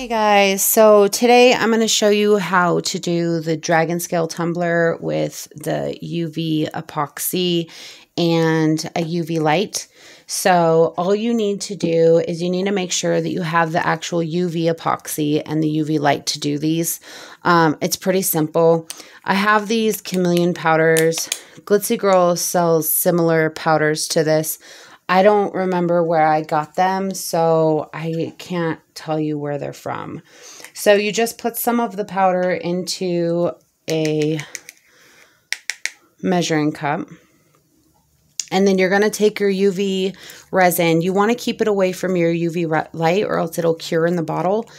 Hey guys, so today I'm going to show you how to do the dragon scale tumbler with the UV epoxy and a UV light. So all you need to do is you need to make sure that you have the actual UV epoxy and the UV light to do these. Um, it's pretty simple. I have these chameleon powders. Glitzy Girl sells similar powders to this. I don't remember where I got them, so I can't tell you where they're from. So you just put some of the powder into a measuring cup. And then you're going to take your UV resin. You want to keep it away from your UV light or else it'll cure in the bottle.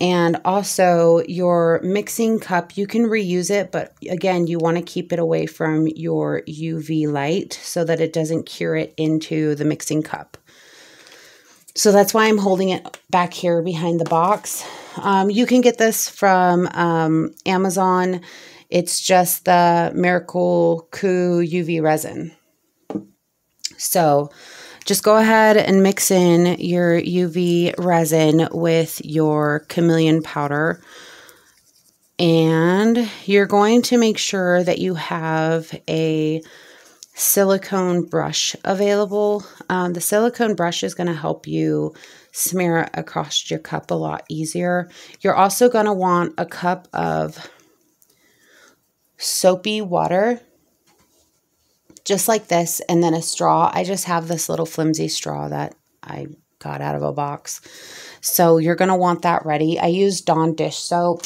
And also your mixing cup, you can reuse it, but again, you want to keep it away from your UV light so that it doesn't cure it into the mixing cup. So that's why I'm holding it back here behind the box. Um, you can get this from um, Amazon. It's just the Miracle Coco UV resin. So just go ahead and mix in your UV resin with your chameleon powder. And you're going to make sure that you have a silicone brush available. Um, the silicone brush is going to help you smear it across your cup a lot easier. You're also going to want a cup of soapy water just like this, and then a straw. I just have this little flimsy straw that I got out of a box. So you're going to want that ready. I use Dawn dish soap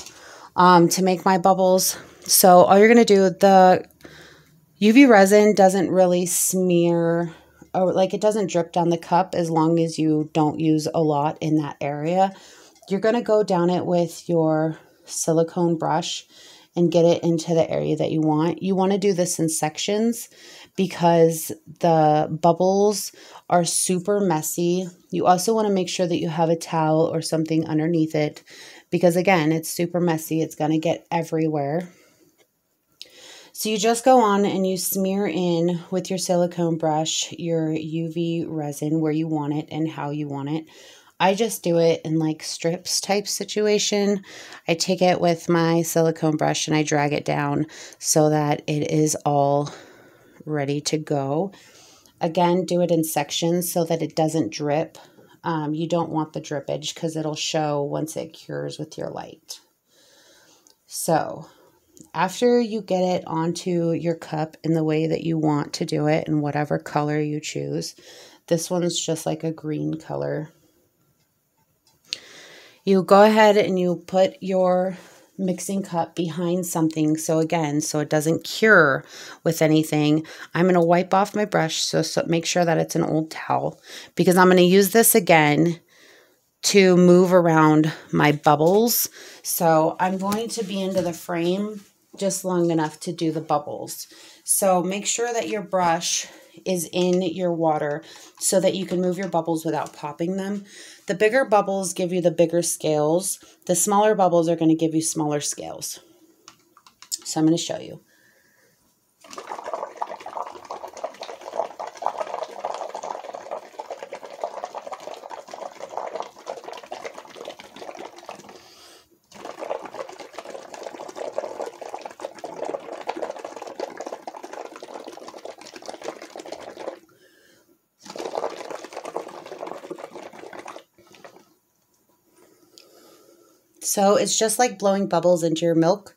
um, to make my bubbles. So all you're going to do, the UV resin doesn't really smear or like it doesn't drip down the cup as long as you don't use a lot in that area. You're going to go down it with your silicone brush and get it into the area that you want. You want to do this in sections because the bubbles are super messy. You also want to make sure that you have a towel or something underneath it because again, it's super messy. It's going to get everywhere. So you just go on and you smear in with your silicone brush your UV resin where you want it and how you want it. I just do it in like strips type situation. I take it with my silicone brush and I drag it down so that it is all ready to go. Again, do it in sections so that it doesn't drip. Um, you don't want the drippage because it'll show once it cures with your light. So after you get it onto your cup in the way that you want to do it in whatever color you choose, this one's just like a green color. You go ahead and you put your mixing cup behind something. So again, so it doesn't cure with anything, I'm going to wipe off my brush. So, so make sure that it's an old towel because I'm going to use this again to move around my bubbles. So I'm going to be into the frame just long enough to do the bubbles. So make sure that your brush is in your water so that you can move your bubbles without popping them. The bigger bubbles give you the bigger scales. The smaller bubbles are going to give you smaller scales. So I'm going to show you. So it's just like blowing bubbles into your milk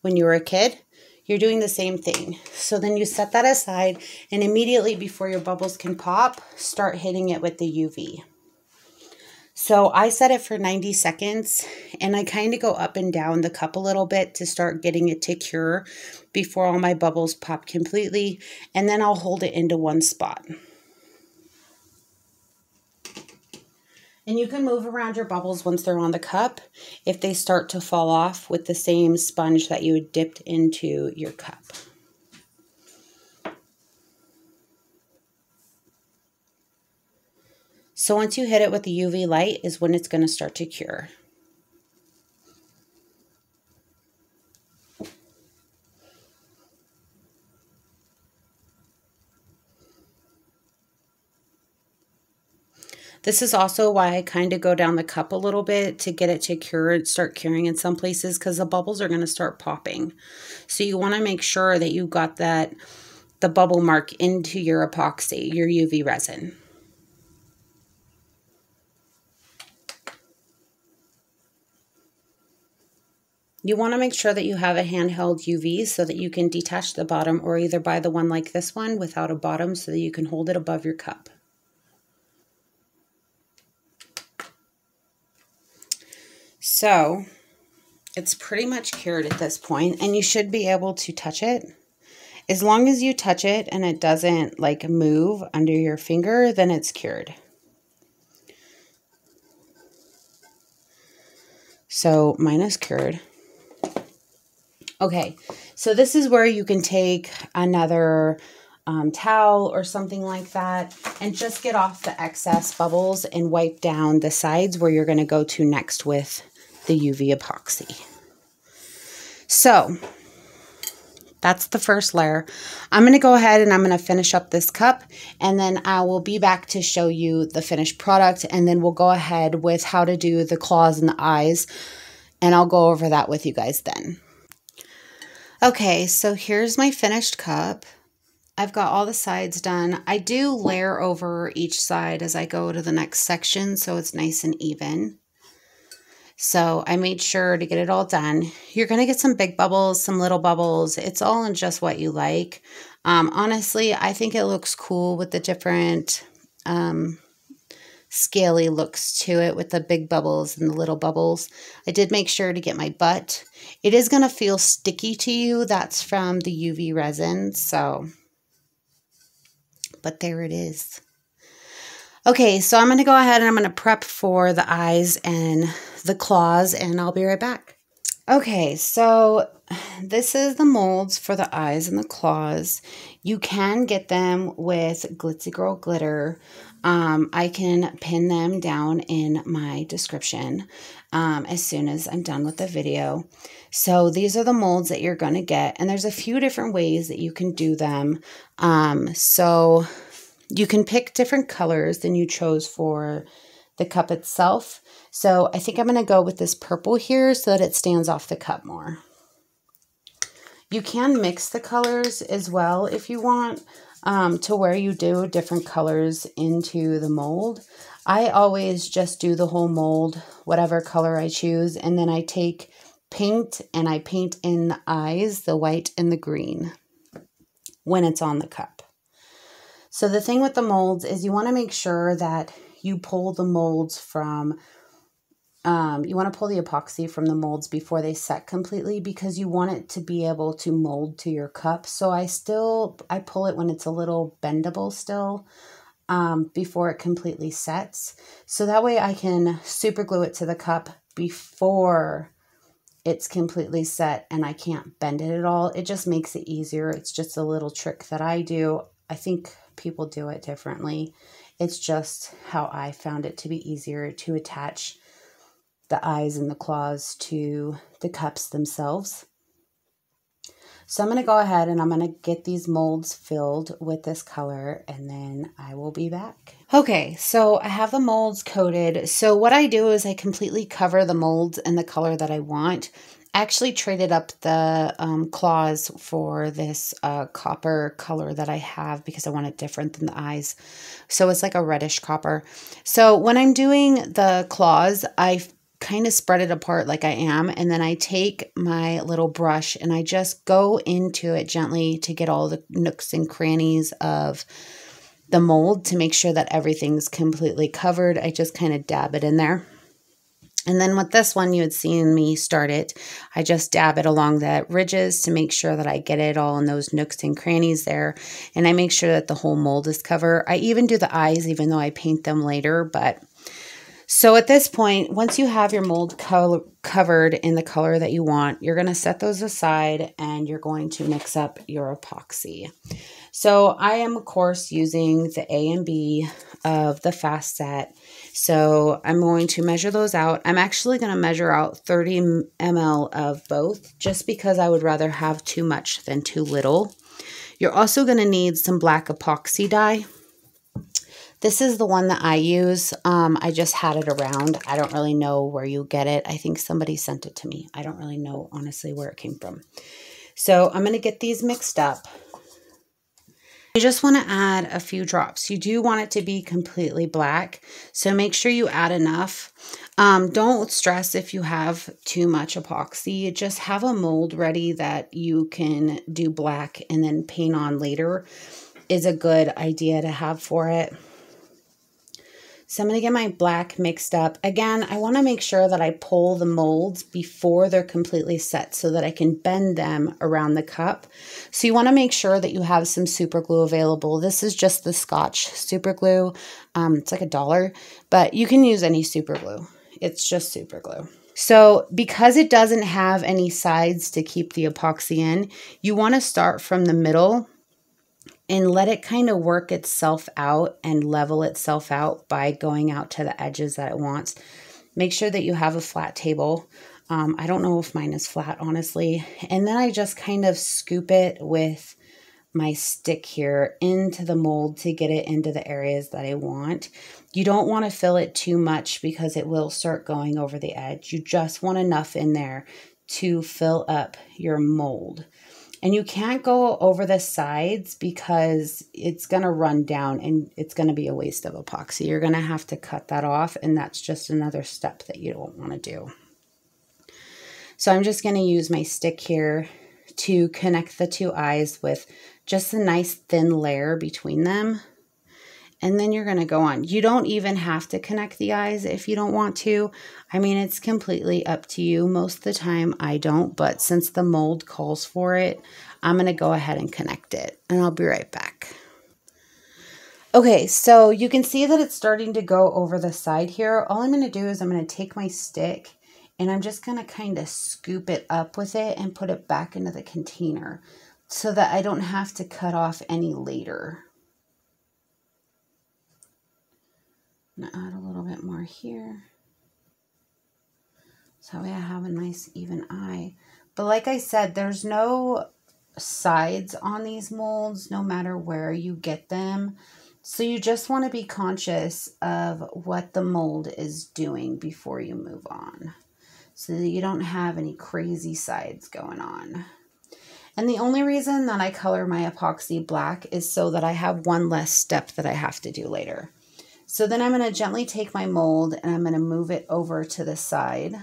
when you were a kid. You're doing the same thing. So then you set that aside and immediately before your bubbles can pop, start hitting it with the UV. So I set it for 90 seconds and I kind of go up and down the cup a little bit to start getting it to cure before all my bubbles pop completely. And then I'll hold it into one spot. And you can move around your bubbles once they're on the cup if they start to fall off with the same sponge that you dipped into your cup. So once you hit it with the UV light is when it's going to start to cure. This is also why I kind of go down the cup a little bit to get it to cure and start curing in some places because the bubbles are going to start popping. So you want to make sure that you got that the bubble mark into your epoxy, your UV resin. You want to make sure that you have a handheld UV so that you can detach the bottom or either buy the one like this one without a bottom so that you can hold it above your cup. So it's pretty much cured at this point and you should be able to touch it. As long as you touch it and it doesn't like move under your finger, then it's cured. So mine is cured. Okay, so this is where you can take another um, towel or something like that and just get off the excess bubbles and wipe down the sides where you're going to go to next with the UV epoxy. So that's the first layer. I'm going to go ahead and I'm going to finish up this cup and then I will be back to show you the finished product and then we'll go ahead with how to do the claws and the eyes and I'll go over that with you guys then. Okay, so here's my finished cup. I've got all the sides done. I do layer over each side as I go to the next section so it's nice and even. So I made sure to get it all done. You're going to get some big bubbles, some little bubbles. It's all in just what you like. Um, honestly, I think it looks cool with the different um, scaly looks to it with the big bubbles and the little bubbles. I did make sure to get my butt. It is going to feel sticky to you. That's from the UV resin. So, but there it is. Okay, so I'm going to go ahead and I'm going to prep for the eyes and the claws and I'll be right back. Okay, so this is the molds for the eyes and the claws. You can get them with Glitzy Girl Glitter. Um, I can pin them down in my description um, as soon as I'm done with the video. So these are the molds that you're going to get. And there's a few different ways that you can do them. Um, so you can pick different colors than you chose for the cup itself. So I think I'm going to go with this purple here so that it stands off the cup more. You can mix the colors as well if you want um, to where you do different colors into the mold. I always just do the whole mold, whatever color I choose, and then I take paint and I paint in the eyes, the white and the green, when it's on the cup. So the thing with the molds is you want to make sure that you pull the molds from um, you want to pull the epoxy from the molds before they set completely because you want it to be able to mold to your cup. So I still, I pull it when it's a little bendable still um, before it completely sets. So that way I can super glue it to the cup before it's completely set and I can't bend it at all. It just makes it easier. It's just a little trick that I do. I think people do it differently. It's just how I found it to be easier to attach the eyes and the claws to the cups themselves. So I'm going to go ahead and I'm going to get these molds filled with this color and then I will be back. Okay, so I have the molds coated. So what I do is I completely cover the molds in the color that I want. I actually traded up the um, claws for this uh, copper color that I have because I want it different than the eyes. So it's like a reddish copper. So when I'm doing the claws, I kind of spread it apart like I am. And then I take my little brush and I just go into it gently to get all the nooks and crannies of the mold to make sure that everything's completely covered. I just kind of dab it in there. And then with this one, you had seen me start it. I just dab it along the ridges to make sure that I get it all in those nooks and crannies there. And I make sure that the whole mold is covered. I even do the eyes, even though I paint them later, but so at this point, once you have your mold co covered in the color that you want, you're going to set those aside and you're going to mix up your epoxy. So I am, of course, using the A and B of the fast set. So I'm going to measure those out. I'm actually going to measure out 30 ml of both just because I would rather have too much than too little. You're also going to need some black epoxy dye. This is the one that I use. Um, I just had it around. I don't really know where you get it. I think somebody sent it to me. I don't really know, honestly, where it came from. So I'm going to get these mixed up. You just want to add a few drops. You do want it to be completely black, so make sure you add enough. Um, don't stress if you have too much epoxy. Just have a mold ready that you can do black and then paint on later is a good idea to have for it. So I'm going to get my black mixed up. Again, I want to make sure that I pull the molds before they're completely set so that I can bend them around the cup. So you want to make sure that you have some super glue available. This is just the Scotch super glue. Um, it's like a dollar, but you can use any super glue. It's just super glue. So because it doesn't have any sides to keep the epoxy in, you want to start from the middle and let it kind of work itself out and level itself out by going out to the edges that it wants. Make sure that you have a flat table. Um, I don't know if mine is flat, honestly. And then I just kind of scoop it with my stick here into the mold to get it into the areas that I want. You don't want to fill it too much because it will start going over the edge. You just want enough in there to fill up your mold. And you can't go over the sides because it's going to run down and it's going to be a waste of epoxy. You're going to have to cut that off and that's just another step that you don't want to do. So I'm just going to use my stick here to connect the two eyes with just a nice thin layer between them and then you're going to go on. You don't even have to connect the eyes if you don't want to. I mean, it's completely up to you. Most of the time I don't, but since the mold calls for it, I'm going to go ahead and connect it and I'll be right back. Okay, so you can see that it's starting to go over the side here. All I'm going to do is I'm going to take my stick and I'm just going to kind of scoop it up with it and put it back into the container so that I don't have to cut off any later. I'm going to add a little bit more here. So I have a nice even eye. But like I said, there's no sides on these molds, no matter where you get them. So you just want to be conscious of what the mold is doing before you move on. So that you don't have any crazy sides going on. And the only reason that I color my epoxy black is so that I have one less step that I have to do later. So then I'm going to gently take my mold and I'm going to move it over to the side.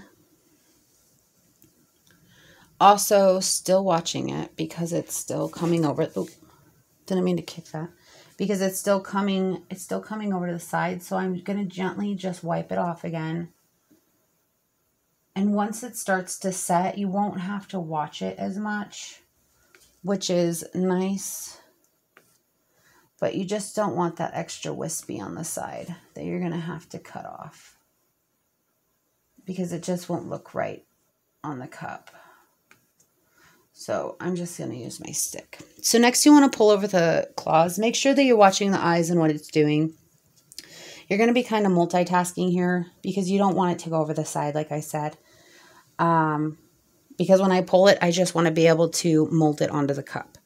Also, still watching it because it's still coming over. Oh, didn't mean to kick that. Because it's still coming, it's still coming over to the side. So I'm going to gently just wipe it off again. And once it starts to set, you won't have to watch it as much, which is nice but you just don't want that extra wispy on the side that you're going to have to cut off because it just won't look right on the cup. So I'm just going to use my stick. So next you want to pull over the claws. Make sure that you're watching the eyes and what it's doing. You're going to be kind of multitasking here because you don't want it to go over the side like I said. Um, because when I pull it, I just want to be able to mold it onto the cup.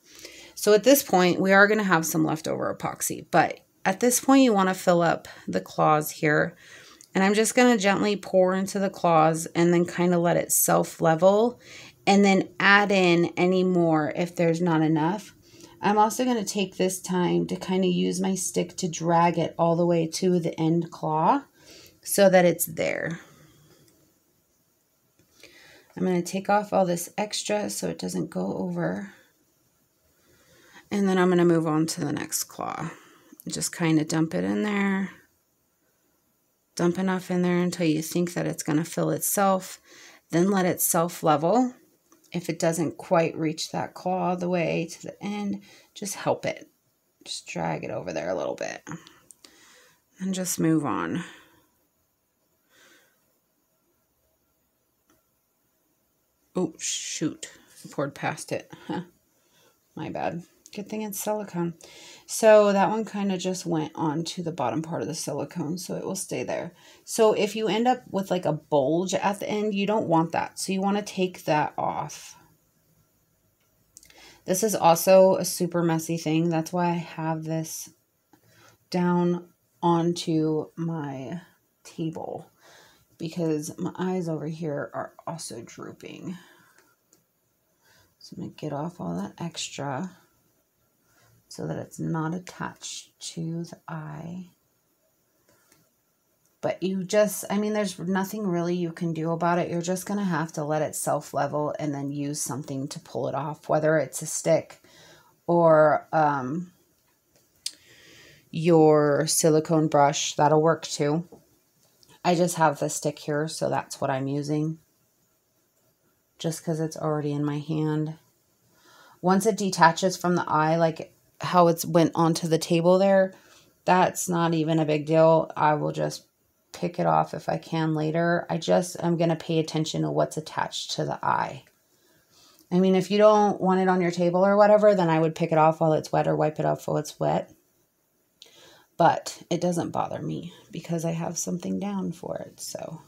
So at this point, we are going to have some leftover epoxy, but at this point, you want to fill up the claws here. And I'm just going to gently pour into the claws and then kind of let it self-level and then add in any more if there's not enough. I'm also going to take this time to kind of use my stick to drag it all the way to the end claw so that it's there. I'm going to take off all this extra so it doesn't go over. And then I'm going to move on to the next claw. Just kind of dump it in there. Dump enough in there until you think that it's going to fill itself. Then let it self-level. If it doesn't quite reach that claw all the way to the end, just help it. Just drag it over there a little bit. And just move on. Oh, shoot. I poured past it. Huh. My bad. Good thing it's silicone. So that one kind of just went onto the bottom part of the silicone, so it will stay there. So if you end up with like a bulge at the end, you don't want that. So you want to take that off. This is also a super messy thing. That's why I have this down onto my table because my eyes over here are also drooping. So I'm going to get off all that extra so that it's not attached to the eye. But you just, I mean, there's nothing really you can do about it. You're just going to have to let it self-level and then use something to pull it off, whether it's a stick or um, your silicone brush. That'll work too. I just have the stick here, so that's what I'm using. Just because it's already in my hand. Once it detaches from the eye, like how it's went onto the table there, that's not even a big deal. I will just pick it off if I can later. I just am going to pay attention to what's attached to the eye. I mean, if you don't want it on your table or whatever, then I would pick it off while it's wet or wipe it off while it's wet. But it doesn't bother me because I have something down for it. So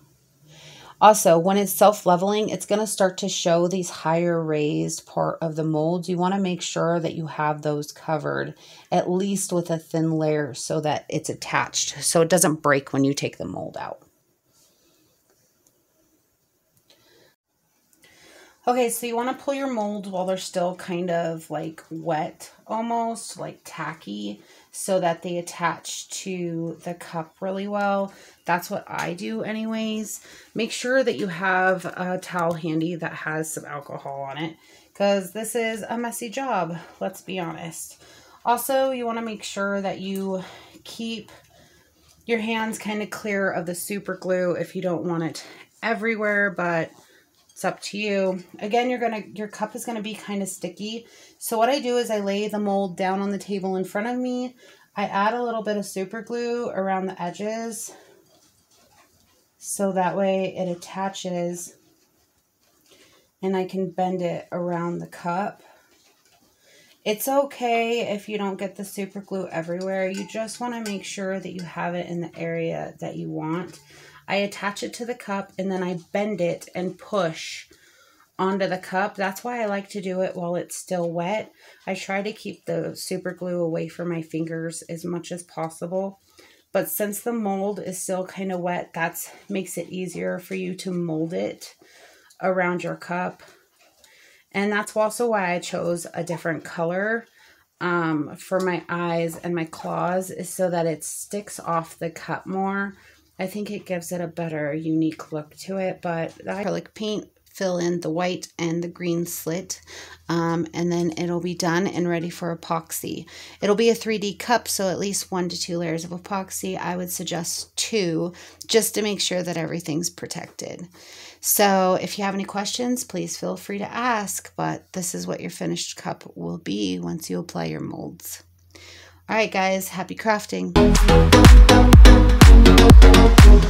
also, when it's self-leveling, it's going to start to show these higher raised part of the molds. You want to make sure that you have those covered, at least with a thin layer so that it's attached, so it doesn't break when you take the mold out. Okay, so you want to pull your molds while they're still kind of like wet almost, like tacky, so that they attach to the cup really well. That's what I do anyways. Make sure that you have a towel handy that has some alcohol on it because this is a messy job, let's be honest. Also, you want to make sure that you keep your hands kind of clear of the super glue if you don't want it everywhere, but it's up to you. Again, you're to, your cup is to be kind of sticky. So what I do is I lay the mold down on the table in front of me. I add a little bit of super glue around the edges. So that way it attaches and I can bend it around the cup. It's okay if you don't get the super glue everywhere. You just want to make sure that you have it in the area that you want. I attach it to the cup and then I bend it and push onto the cup. That's why I like to do it while it's still wet. I try to keep the super glue away from my fingers as much as possible. But since the mold is still kind of wet, that makes it easier for you to mold it around your cup. And that's also why I chose a different color um, for my eyes and my claws is so that it sticks off the cup more I think it gives it a better, unique look to it, but acrylic paint fill in the white and the green slit um, and then it'll be done and ready for epoxy. It'll be a 3D cup so at least one to two layers of epoxy. I would suggest two just to make sure that everything's protected. So if you have any questions please feel free to ask but this is what your finished cup will be once you apply your molds. Alright guys, happy crafting! Música